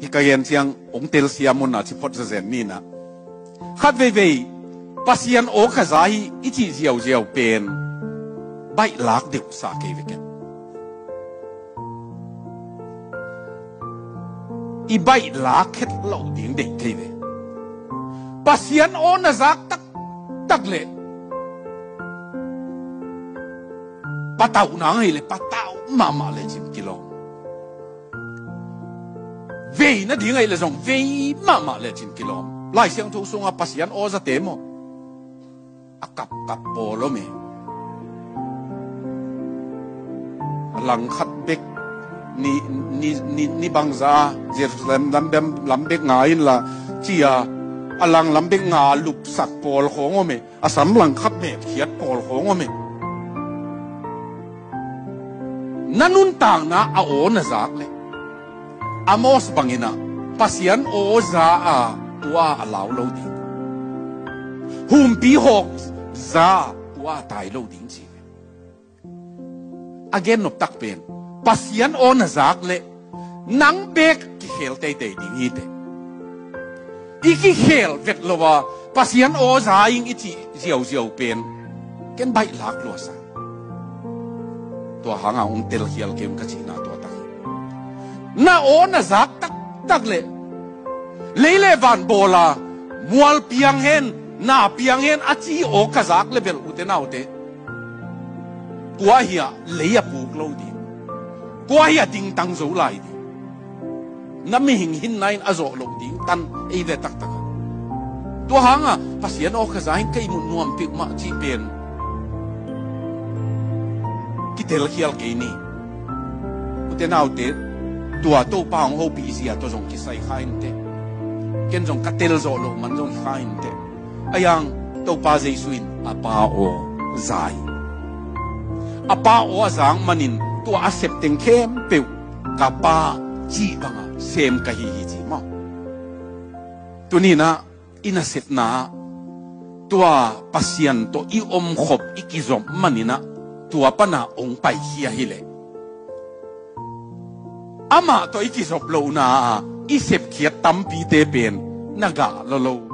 hi ka yen chiang ong tel siamun na chi phot za zen ni na. Khat ve ve pasian o kha zai i chi jiao jiao pen. Bai lak deu sa ke ve ken i bai lak khet lo ding de ke ve. Pasian o na zak tak tak le. Patau na ngai le, patau mama le chim vì nó na ấy là dòng zong mà mama là chín kilo lại sang thu sunga pasian o à temo cặp bò polo me à, lang khát bếc ni ni ni ni bang bangza Jerusalem lam bem lam bek ngai la chia alang à? à, lam bek nga lup sak pol khong me asam lang khat me khiat pol khong me nanun tang na a o na zak le amos bangina, pasian o za a tua alau lo ding. Hum pi hok za tua tai lo ding chi. Again, nop tak pen, pasian o na zak le, nang bek ki hel te te ding hi te. Iki hel vet lo wa, pasian o za ing ichi ziaw ziaw pen, ken bai lak lo sa. Tua hanga ong tel hial kem ka chi na na o na zak tak tak le. Leile van bola, mual piang hen, na piang hen achi o ka zak le bel ute na ute kwa hiya leya puk lo di. Kwa hia ding tang zo lai di. Na mi hing hin nain azo lo di, tan e ve tak tak. Tua hanga pasien o ka zain kai mun nuam pi ma chi pen. Kitel hial ke ni. Ute nau te tua to pa hong ho pi sia to jong ki sai khain te ken jong ka tel zo lo man jong khain te ayang to pa zai suin apa o zai apa o zang manin tua accepting kem pe ka pa chi banga sem ka hi hi chi ma tunina ni na ina set na tua pasien to i om khop ikizom manina tua pana ong pai hi hi le ama to iki sop lo na isep khiat tampi te pen naga lo lo